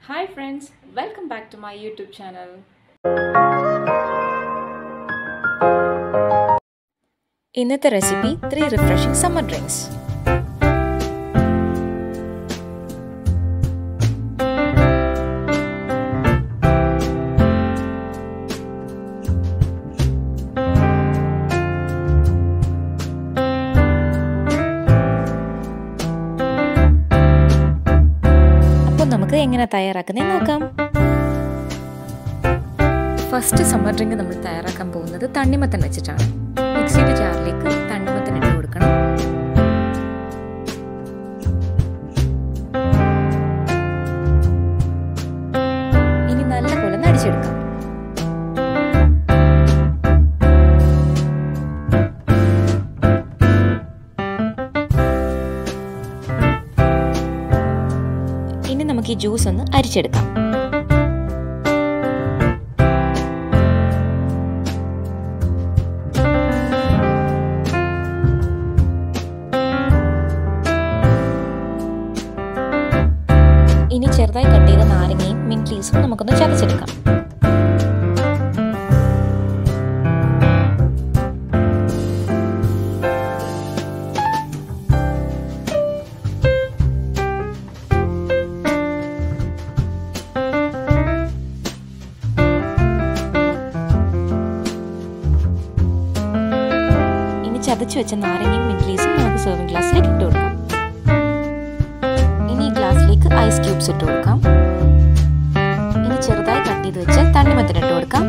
Hi friends, welcome back to my YouTube channel. ഇന്നത്തെ recipe three refreshing summer drinks നമുക്ക് എങ്ങനെ തയ്യാറാക്കുന്നത് നോക്കാം. ഫസ്റ്റ് സമ്മർ ഡ്രിങ്ക് നമ്മൾ തയ്യാറാക്കാൻ പോകുന്നത് തണ്ണിമത്തൻ വെച്ചിട്ടാണ്. മിക്സിയുടെ ജാറിലേക്ക് നമുക്ക് ഈ ജ്യൂസ് ഒന്ന് അരിച്ചെടുക്കാം. ഇനി ചെറുതായി കട്ട് ചെയ്ത നാരങ്ങയും മിൻ ലീസും നമുക്കൊന്ന് ചതച്ചെടുക്കാം. ഇനി വെച്ച നാരങ്ങയും മിഡ്ലീസും നമുക്ക് സെർവിംഗ് ഗ്ലാസ്സിലേക്ക് ഇട്ട് കൊടുക്കാം. ഇനി ഗ്ലാസ്സിലേക്ക് ഐസ് ക്യൂബ്സ് ഇട്ട് കൊടുക്കാം. ഇനി ചെറുതായി കട്ട് ചെയ്ത് വെച്ച് തണ്ണിമത്തൻ ഇട്ട് കൊടുക്കാം.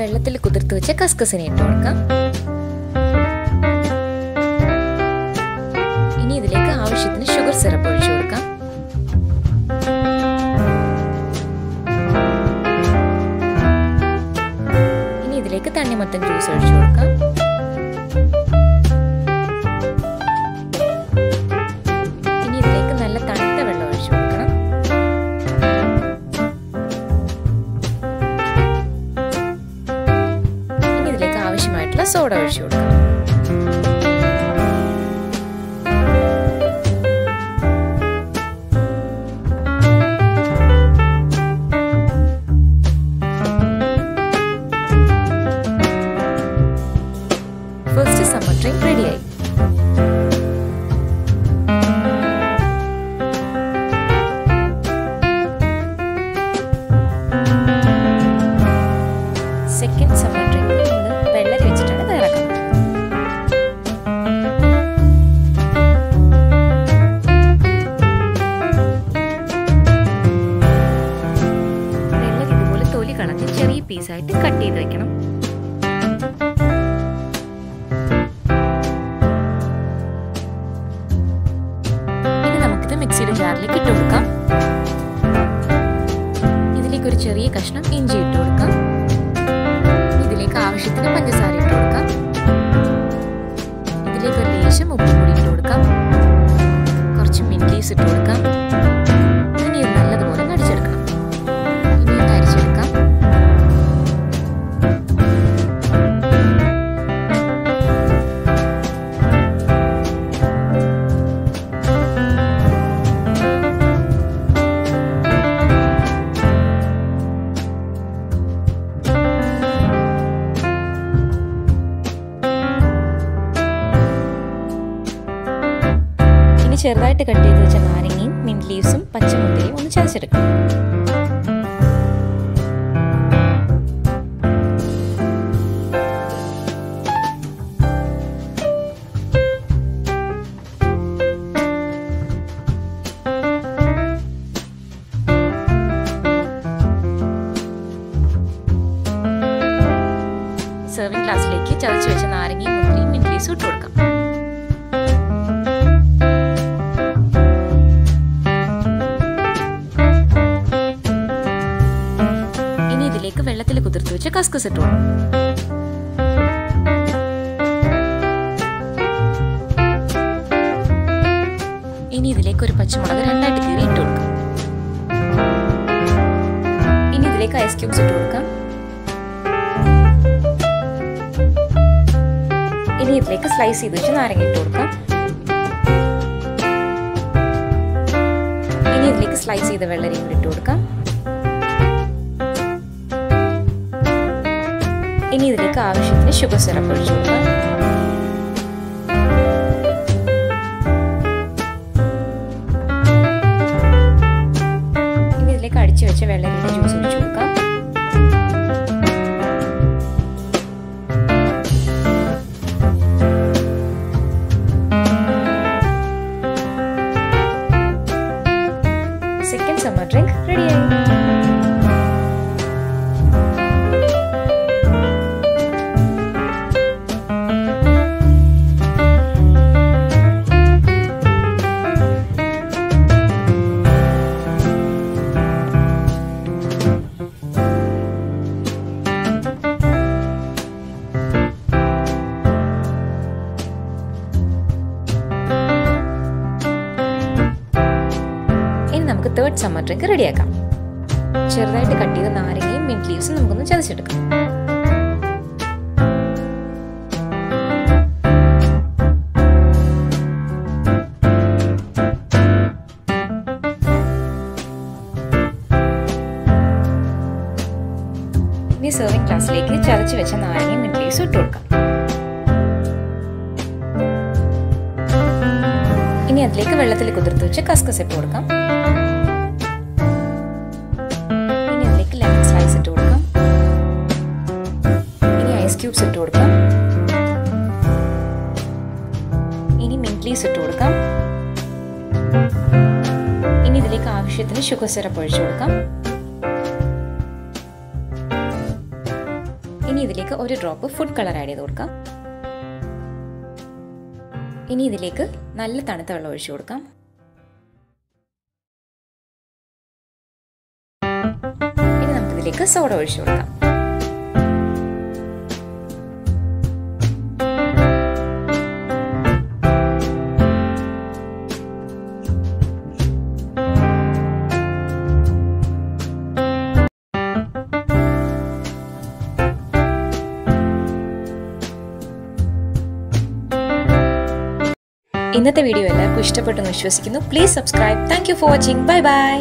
വെള്ളത്തിൽ കുതിർത്ത് വെച്ച കസ്കസിനെ ഇട്ട് കൊടുക്കാം. ആവശ്യമായിട്ടുള്ള സോഡ ഒഴിച്ചു കൊടുക്കണം ഫസ്റ്റ് സമ്മർ ഡ്രിങ്ക് റെഡിയായി സെക്കൻഡ് സമ്മർ പീസായിട്ട് കട്ട് ചെയ്ത് വെക്കണം. ഇനി മിക്സിയുടെ ജാറിലേക്ക് ഇട്ട് ഇതിലേക്ക് ഒരു ചെറിയ കഷ്ണം ഇഞ്ചി ഇട്ട് കൊടുക്കാം. ഇതിലേക്ക് ആവശ്യത്തിന് പഞ്ചസാര ഇട്ട് കൊടുക്കാം. ഇതിലേക്ക് ഒരു ലേശം ഉപ്പും കൂടി ഇട്ട് കൊടുക്കാം. കുറച്ച് മിൻലീസ് ഇട്ട് കൊടുക്കാം. ചെറുതായിട്ട് കട്ട് ചെയ്ത് വെച്ച നാരങ്ങയും മിന്റ് ലീവ്സും പച്ചമുന്തിരിയും ഒന്ന് ചതച്ചെടുക്കാം കസ്കസ് ഇട്ട് ഇനി ഇതിലേക്ക് ഒരു പച്ചമുളക് രണ്ടായിട്ട് കീറി ഇട്ട് കൊടുക്കാം. ഇനി ഇതിലേക്ക് ഐസ് ക്യൂബ്സ് ഇട്ട് കൊടുക്കാം. ഇനി ഇതിലേക്ക് സ്ലൈസ് ചെയ്ത് വെച്ച് നാരങ്ങ ഇട്ട് കൊടുക്കാം. ഇനി ഇതിലേക്ക് സ്ലൈസ് ചെയ്ത വെള്ളരിയും കൂടി ഇട്ട് കൊടുക്കാം. ഇനി ഇതിലേക്ക് ആവശ്യത്തിന് ഷുഗർ സിറപ്പ് ഒഴിച്ചു കൊടുക്കാം ഇനി ഇതിലേക്ക് അടിച്ചു വെച്ച വെള്ളരിയുടെ ജ്യൂസ് ഒഴിച്ചു കൊടുക്കാം സെക്കൻഡ് സമ്മർ ഡ്രിങ്ക് റെഡിയായി തേർഡ് സമ്മർ ഡ്രിങ്ക് റെഡിയാക്കാം ചെറുതായിട്ട് കട്ട് ചെയ്ത നാരങ്ങയും മിന്റ് ലീവ്സും നമുക്കൊന്ന് ചതച്ചെടുക്കാം. ഇനി സെർവിംഗ് ഗ്ലാസ്സിലേക്ക് ചതച്ച് വെച്ച നാരങ്ങയും മിന്റ് ലീവ്സും ഇട്ട് കൊടുക്കാം. ഇനി അതിലേക്ക് വെള്ളത്തിൽ കുതിർത്ത് വെച്ച് കസ്കസ് ഇട്ട് കൊടുക്കാം. ക്യൂബ്സ് ഇട്ട് കൊടുക്കാം. ഇനി മിന്റ്ലീസ് ഇട്ട് കൊടുക്കാം. ഇനി ഇതിലേക്ക് ആവശ്യത്തിന് ഷുഗർ സിറപ്പ് ഒഴിച്ചു കൊടുക്കാം. ഇനി ഇതിലേക്ക് ഒരു ഡ്രോപ്പ് ഫുഡ് കളർ ആഡ് ചെയ്ത് കൊടുക്കാം. ഇനി ഇതിലേക്ക് നല്ല തണുത്ത വെള്ളം ഒഴിച്ചു കൊടുക്കാം. ഇനി നമുക്കിതിലേക്ക് സോഡ ഒഴിച്ചു കൊടുക്കാം. ഇന്നത്തെ വീഡിയോ എല്ലാവർക്കും ഇഷ്ടപ്പെട്ടെന്ന് വിശ്വസിക്കുന്നു. Please subscribe thank for watching bye bye